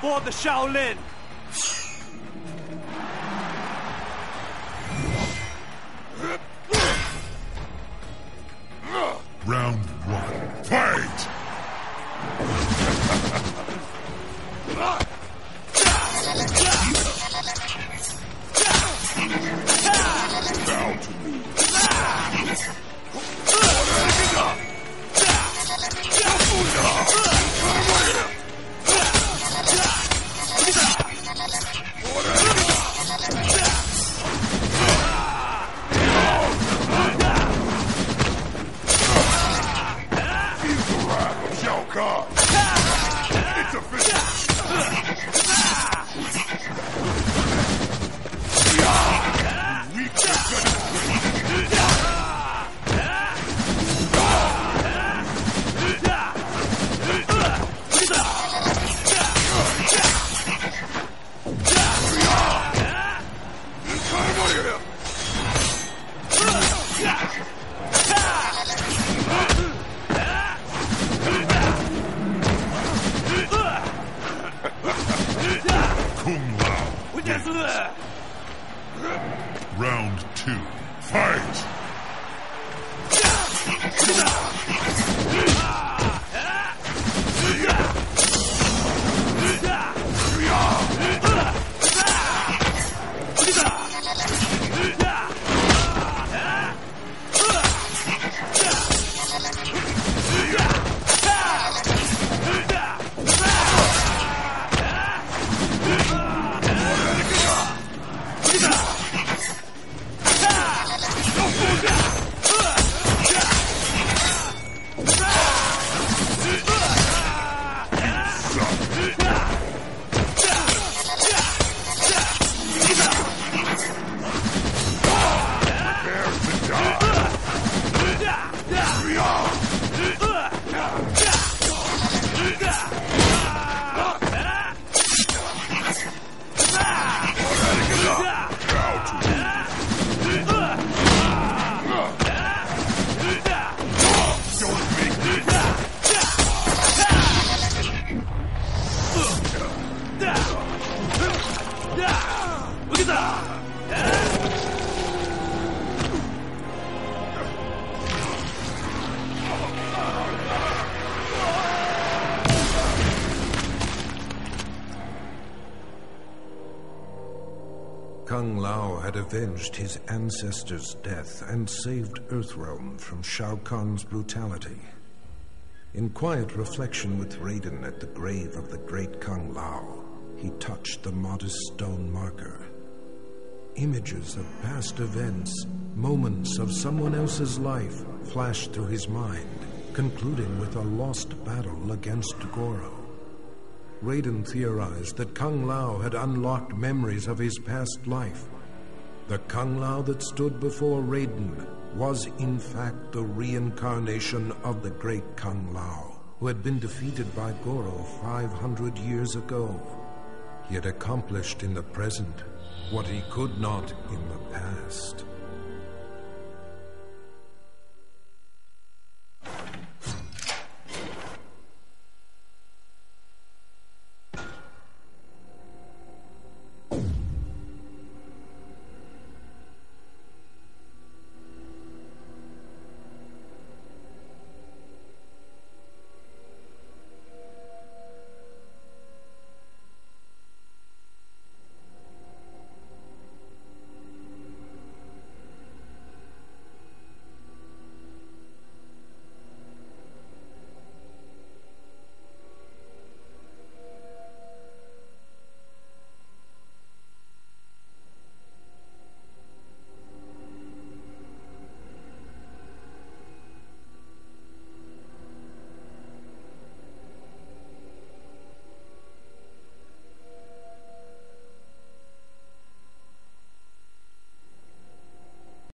for the Shaolin! Round one. Fight! Round two. Fight! Kung Lao had avenged his ancestor's death and saved Earthrealm from Shao Kahn's brutality. In quiet reflection with Raiden at the grave of the great Kung Lao, he touched the modest stone marker. Images of past events, moments of someone else's life flashed through his mind, concluding with a lost battle against Goro. Raiden theorized that Kung Lao had unlocked memories of his past life. The Kung Lao that stood before Raiden was in fact the reincarnation of the great Kung Lao, who had been defeated by Goro 500 years ago. Had accomplished in the present what he could not in the past.